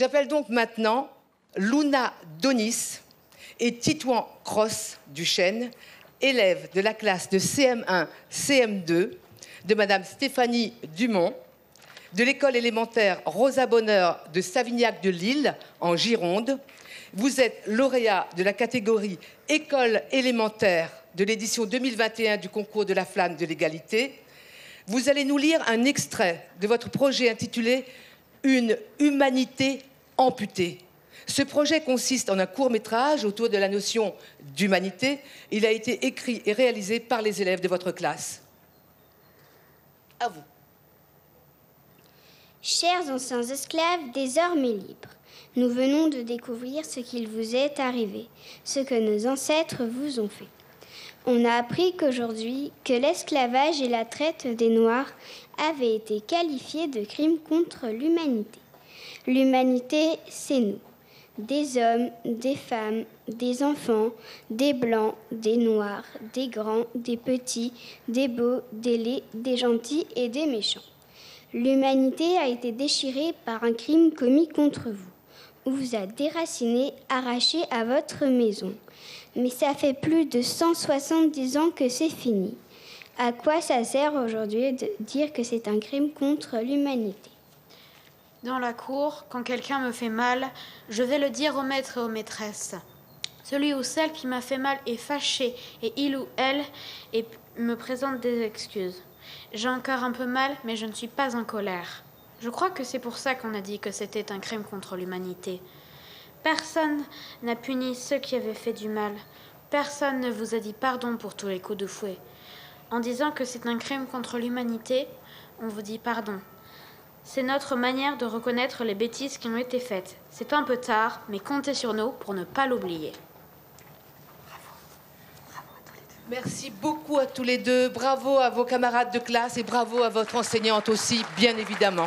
J'appelle donc maintenant Luna Donis et Titouan Cross Duchesne, élèves de la classe de CM1, CM2 de Madame Stéphanie Dumont, de l'école élémentaire Rosa Bonheur de Savignac de Lille, en Gironde. Vous êtes lauréat de la catégorie École élémentaire de l'édition 2021 du concours de la flamme de l'égalité. Vous allez nous lire un extrait de votre projet intitulé Une humanité amputée. Ce projet consiste en un court métrage autour de la notion d'humanité. Il a été écrit et réalisé par les élèves de votre classe. À vous. Chers anciens esclaves désormais libres, nous venons de découvrir ce qu'il vous est arrivé, ce que nos ancêtres vous ont fait. On a appris qu'aujourd'hui, que l'esclavage et la traite des Noirs avaient été qualifiés de crimes contre l'humanité. L'humanité, c'est nous, des hommes, des femmes, des enfants, des blancs, des noirs, des grands, des petits, des beaux, des laids, des gentils et des méchants. L'humanité a été déchirée par un crime commis contre vous. On vous a déraciné, arraché à votre maison. Mais ça fait plus de 170 ans que c'est fini. À quoi ça sert aujourd'hui de dire que c'est un crime contre l'humanité? Dans la cour, quand quelqu'un me fait mal, je vais le dire au maître et aux maîtresses. Celui ou celle qui m'a fait mal est fâché et il ou elle me présente des excuses. J'ai encore un peu mal, mais je ne suis pas en colère. Je crois que c'est pour ça qu'on a dit que c'était un crime contre l'humanité. Personne n'a puni ceux qui avaient fait du mal. Personne ne vous a dit pardon pour tous les coups de fouet. En disant que c'est un crime contre l'humanité, on vous dit pardon. C'est notre manière de reconnaître les bêtises qui ont été faites. C'est un peu tard, mais comptez sur nous pour ne pas l'oublier. Merci beaucoup à tous les deux. Bravo à vos camarades de classe et bravo à votre enseignante aussi, bien évidemment.